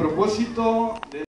propósito de